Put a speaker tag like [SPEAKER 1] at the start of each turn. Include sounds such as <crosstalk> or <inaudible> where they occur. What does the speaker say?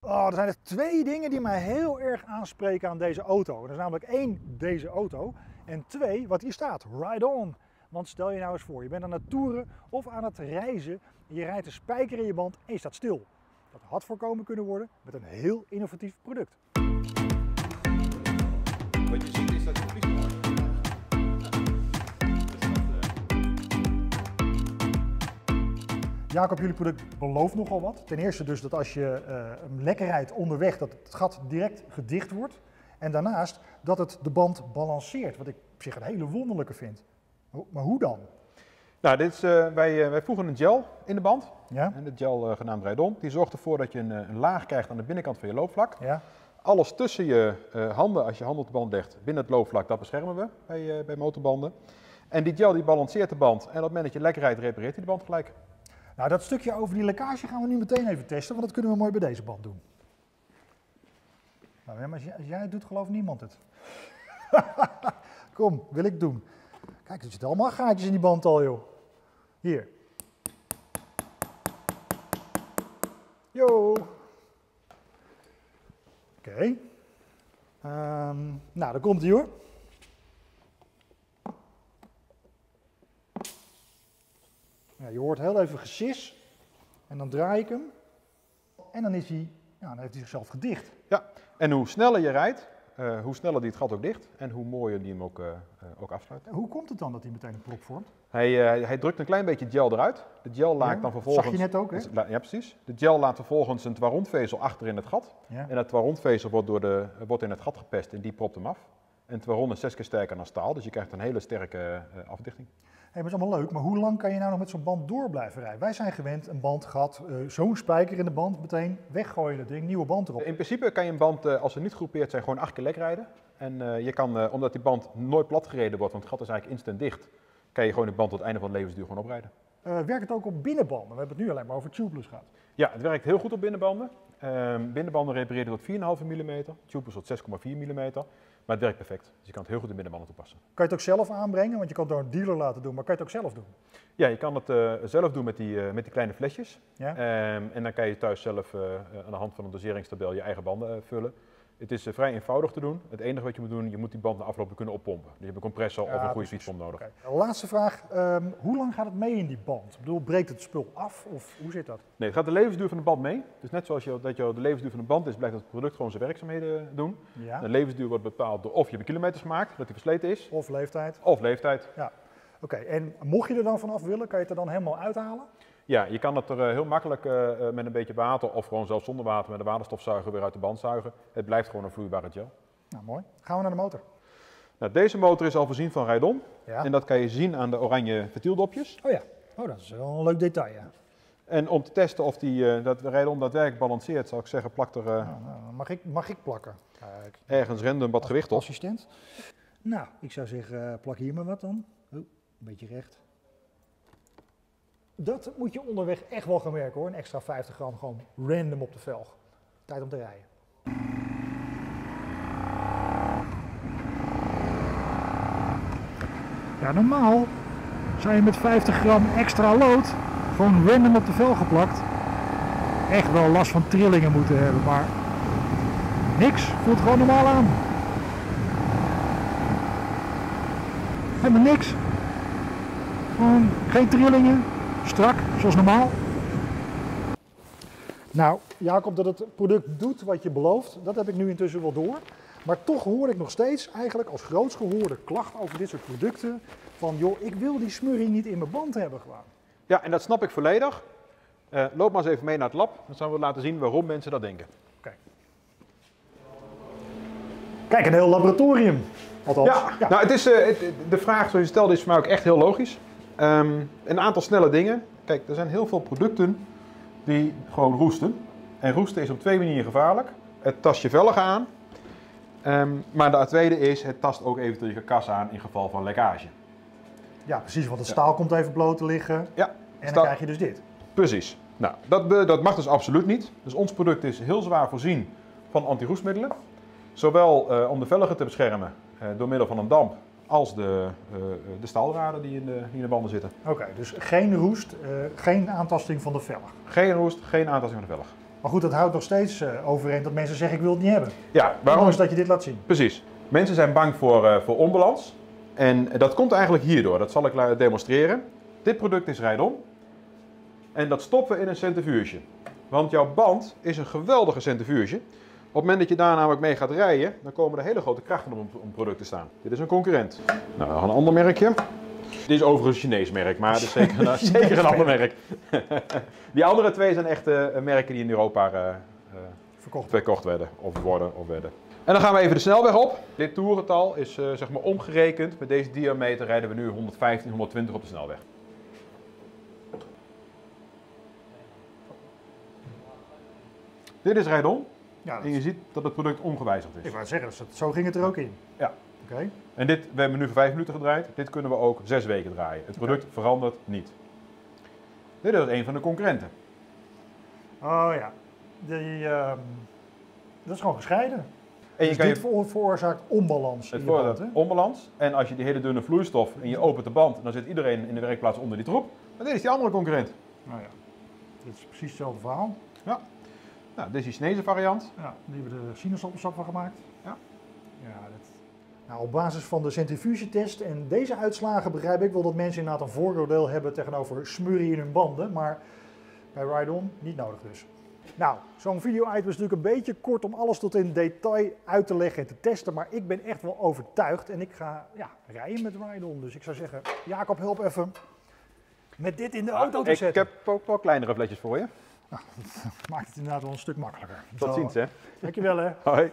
[SPEAKER 1] Oh, er zijn er twee dingen die mij heel erg aanspreken aan deze auto. Er is namelijk één, deze auto. En twee, wat hier staat, ride on. Want stel je nou eens voor, je bent aan het toeren of aan het reizen. En je rijdt een spijker in je band en je staat stil. Dat had voorkomen kunnen worden met een heel innovatief product.
[SPEAKER 2] Wat je ziet is dat het
[SPEAKER 1] Jacob, jullie product belooft nogal wat. Ten eerste dus dat als je eh, hem lekker rijdt onderweg, dat het gat direct gedicht wordt. En daarnaast dat het de band balanceert, wat ik op zich een hele wonderlijke vind. Maar hoe dan?
[SPEAKER 2] Nou, dit is, eh, wij, eh, wij voegen een gel in de band.
[SPEAKER 1] Ja?
[SPEAKER 2] En de gel genaamd Rijdon. Die zorgt ervoor dat je een, een laag krijgt aan de binnenkant van je loopvlak.
[SPEAKER 1] Ja?
[SPEAKER 2] Alles tussen je handen, als je handen op de band legt, binnen het loopvlak, dat beschermen we bij, bij motorbanden. En die gel die balanceert de band. En op het moment dat je lekker rijdt, repareert hij de band gelijk.
[SPEAKER 1] Nou, dat stukje over die lekkage gaan we nu meteen even testen, want dat kunnen we mooi bij deze band doen. Nou, maar als jij, het doet, gelooft niemand het. <laughs> Kom, wil ik doen. Kijk, er zitten allemaal gaatjes in die band al, joh. Hier. Yo. Oké. Ehm, nou, dan komt hij hoor. Ja, je hoort heel even gesis. En dan draai ik hem. En dan, is hij, ja, dan heeft hij zichzelf gedicht.
[SPEAKER 2] Ja, en hoe sneller je rijdt, eh, hoe sneller die het gat ook dicht. En hoe mooier die hem ook, eh, ook afsluit.
[SPEAKER 1] Hoe komt het dan dat hij meteen een prop vormt?
[SPEAKER 2] Hij, eh, hij drukt een klein beetje gel eruit. De gel laat
[SPEAKER 1] Ja,
[SPEAKER 2] dan vervolgens...
[SPEAKER 1] Zag je net ook, hè?
[SPEAKER 2] Ja, precies. De gel laat vervolgens een twarontvezel achter in het gat.
[SPEAKER 1] Ja.
[SPEAKER 2] En dat twarontvezel wordt, door de, wordt in het gat gepest en die propt hem af. En twaron is zes keer sterker dan staal, dus je krijgt een hele sterke afdichting.
[SPEAKER 1] Hey, maar dat is allemaal leuk, maar hoe lang kan je nou nog met zo'n band door blijven rijden? Wij zijn gewend, een band, gat, eh, zo'n spijker in de band, meteen weggooien dat ding, nieuwe band erop.
[SPEAKER 2] In principe kan je een band, eh, als ze niet gegroepeerd zijn, gewoon acht keer lek rijden. En eh, je kan, omdat die band nooit plat gereden wordt, want het gat is eigenlijk instant dicht, kan je gewoon de band tot het einde van de levensduur gewoon oprijden.
[SPEAKER 1] Werkt het ook op binnenbanden? We hebben het nu alleen maar over tubeless gehad.
[SPEAKER 2] Ja, het werkt heel goed op binnenbanden. Ehm, binnenbanden repareren tot 4,5 mm, tubers tot 6,4 mm. Maar het werkt perfect, dus je kan het heel goed in binnenbanden toepassen.
[SPEAKER 1] Kan je het ook zelf aanbrengen? Want je kan het door een dealer laten doen, maar kan je het ook zelf doen?
[SPEAKER 2] Ja, je kan het eh, zelf doen met die, eh, met die kleine flesjes.
[SPEAKER 1] Ja?
[SPEAKER 2] Ehm, en dan kan je thuis zelf eh, aan de hand van een doseringstabel je eigen banden vullen. Het is eh, vrij eenvoudig te doen. Het enige wat je moet doen, je moet die band na afloop kunnen oppompen. Dus je hebt een compressor
[SPEAKER 1] Ja,
[SPEAKER 2] of een goede fietspomp nodig.
[SPEAKER 1] Laatste vraag. ehm, hoe lang gaat het mee in die band? Ik bedoel, breekt het spul af of hoe zit dat?
[SPEAKER 2] Nee, het gaat de levensduur van de band mee. Dus net zoals je, dat je de levensduur van de band is, blijkt dat het product gewoon zijn werkzaamheden doen.
[SPEAKER 1] Ja?
[SPEAKER 2] De levensduur wordt bepaald door of je kilometers maakt, dat hij versleten is,
[SPEAKER 1] Of leeftijd?
[SPEAKER 2] of leeftijd.
[SPEAKER 1] Oké, en mocht je er dan vanaf willen, kan je het er dan helemaal uithalen?
[SPEAKER 2] Ja, je kan het er eh, heel makkelijk eh, eh, met een beetje water of gewoon zelfs zonder water met een waterstofzuiger weer uit de band zuigen. Het blijft gewoon een vloeibare gel.
[SPEAKER 1] Nou, mooi. Gaan we naar de motor.
[SPEAKER 2] Nou, deze motor is al voorzien van Rijdon.
[SPEAKER 1] Ja.
[SPEAKER 2] En dat kan je zien aan de oranje ventieldopjes.
[SPEAKER 1] Oh ja, oh, dat is wel een leuk detail, ja.
[SPEAKER 2] En om te testen of die, eh, dat Rijdon daadwerkelijk balanceert, zou ik zeggen, plak er
[SPEAKER 1] Nou, nou, mag, ik, mag ik plakken? Kijk,
[SPEAKER 2] ergens random wat gewicht op.
[SPEAKER 1] assistent. Nou, ik zou zeggen, plak hier maar wat dan. Oh, een beetje recht. Dat moet je onderweg echt wel gaan merken hoor. Een extra 50 gram gewoon random op de velg. Tijd om te rijden. Ja, normaal zou je met 50 gram extra lood gewoon random op de velg geplakt. Echt wel last van trillingen moeten hebben, maar niks. Voelt gewoon normaal aan. Helemaal niks. Gewoon geen trillingen. Strak, zoals normaal. Nou, Jacob, dat het product doet wat je belooft, dat heb ik nu intussen wel door. Maar toch hoor ik nog steeds eigenlijk als grootst gehoorde klacht over dit soort producten van joh, ik wil die smurrie niet in mijn band hebben gewoon.
[SPEAKER 2] Ja, en dat snap ik volledig. Eh, loop maar eens even mee naar het lab. Dan zullen we laten zien waarom mensen dat denken.
[SPEAKER 1] Kijk, een heel laboratorium. Althans.
[SPEAKER 2] Ja, nou het is, eh, het- de vraag zoals je stelde is voor mij ook echt heel logisch. Ehm, een aantal snelle dingen. Kijk, er zijn heel veel producten die gewoon roesten. En roesten is op twee manieren gevaarlijk. Het tast je velgen aan. Ehm, maar de tweede is, het tast ook eventueel je karkas aan in geval van lekkage.
[SPEAKER 1] Ja, precies, want het staal komt even bloot te liggen
[SPEAKER 2] Ja,
[SPEAKER 1] en dan krijg je dus dit.
[SPEAKER 2] Precies. Nou, dat, be- dat mag dus absoluut niet. Dus ons product is heel zwaar voorzien van antiroestmiddelen. Zowel eh, om de velgen te beschermen eh, door middel van een damp als de, eh, de staaldraden die in de, die in de banden zitten.
[SPEAKER 1] Oké, dus geen roest, eh, geen aantasting van de velg.
[SPEAKER 2] Geen roest, geen aantasting van de velg.
[SPEAKER 1] Maar goed, dat houdt nog steeds uh, overeind dat mensen zeggen ik wil het niet hebben.
[SPEAKER 2] Ja, waarom
[SPEAKER 1] is dat je dit laat zien?
[SPEAKER 2] Precies. Mensen zijn bang voor, voor onbalans. En dat komt eigenlijk hierdoor. Dat zal ik demonstreren. Dit product is rijdon. En dat stoppen we in een centrifuge. Want jouw band is een geweldige centrifuge. Op het moment dat je daar namelijk mee gaat rijden, dan komen er hele grote krachten om een product te staan. Dit is een concurrent. Nou, nog een ander merkje. Dit is overigens een Chinees merk, maar het is zeker, een, <laughs> zeker een ander merk. <laughs> die andere twee zijn echt uh, merken die in Europa uh, verkocht. verkocht. werden of worden of werden. En dan gaan we even de snelweg op. Dit toerental is zeg maar omgerekend. Met deze diameter rijden we nu 115, 120 op de snelweg. Dit is rijdon. Ja, en je ziet dat het product ongewijzigd is.
[SPEAKER 1] Ik wou zeggen, zo ging het er ook in.
[SPEAKER 2] Ja. Oké. En dit, we hebben nu voor vijf minuten gedraaid. Dit kunnen we ook zes weken draaien. Het product verandert niet. Dit is een van de concurrenten.
[SPEAKER 1] Oh ja. Die, uh, dat is gewoon gescheiden. En dus dit je, veroorzaakt onbalans
[SPEAKER 2] het band, onbalans. En als je die hele dunne vloeistof en je opent de band, dan zit iedereen in de werkplaats onder die troep. Maar dit is die andere concurrent.
[SPEAKER 1] Nou ja, dit is precies hetzelfde verhaal.
[SPEAKER 2] Ja. Nou, dit is die Chinese variant.
[SPEAKER 1] Ja, die hebben we de sinaasappelsap van gemaakt. Ja. Ja, dat... Nou, op basis van de centrifugetest en deze uitslagen begrijp ik wel dat mensen inderdaad een vooroordeel hebben tegenover smurrie in hun banden, maar bij Ride-On niet nodig dus. Nou, zo'n video-item is natuurlijk een beetje kort om alles tot in detail uit te leggen en te testen, maar ik ben echt wel overtuigd en ik ga ja, rijden met Ride-On. Dus ik zou zeggen, Jacob, help even met dit in de auto te zetten.
[SPEAKER 2] Ik heb ook wel kleinere fletjes voor je.
[SPEAKER 1] Nou, <laughs> dat maakt het inderdaad wel een stuk makkelijker.
[SPEAKER 2] Tot ziens, hè.
[SPEAKER 1] Dankjewel, hè.
[SPEAKER 2] Hoi.